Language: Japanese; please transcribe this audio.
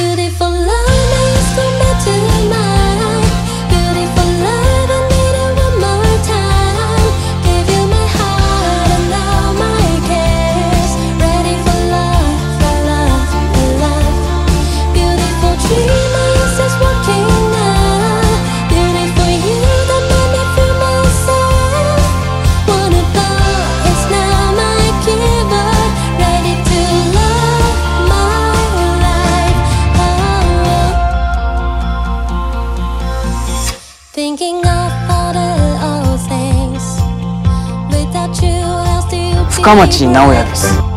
beautiful 深町直哉です。